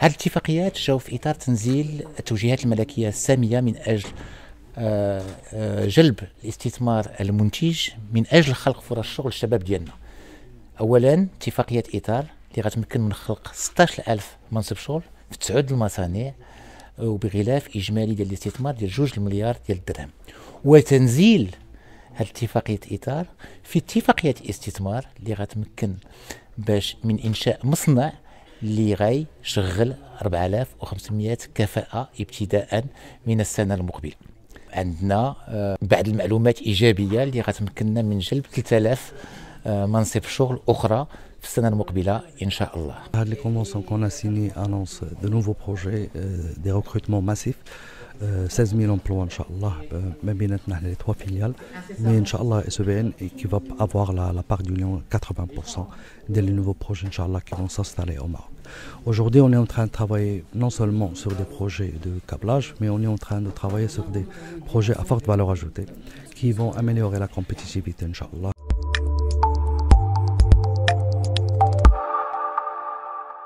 هذه الاتفاقيات جاوا في إطار تنزيل التوجيهات الملكية السامية من أجل آه، آه، جلب الاستثمار المنتج من أجل خلق فرص شغل للشباب ديالنا. اولا اتفاقية إطار اللي غتمكن من خلق 16000 منصب شغل في تسعود المصانع وبغلاف إجمالي ديال الاستثمار ديال جوج المليار ديال الدرهم. وتنزيل هذه اتفاقيه إطار في اتفاقية استثمار اللي غتمكن باش من إنشاء مصنع اللي غيشغل 4500 كفاءة ابتداء من السنة المقبلة عندنا آه، بعض المعلومات إيجابية اللي غتمكننا من جلب 3000 آه، منصب شغل أخرى في السنة المقبلة إن شاء الله. هاد les conventions qu'on signe annoncent de nouveaux projets, des recrutements massifs 16 000 emplois, Inch'Allah, même les trois filiales. Mais Inch'Allah, SEBN qui va avoir la, la part du lion 80% des nouveaux projets, Inch'Allah, qui vont s'installer au Maroc. Aujourd'hui, on est en train de travailler non seulement sur des projets de câblage, mais on est en train de travailler sur des projets à forte valeur ajoutée qui vont améliorer la compétitivité, Inch'Allah.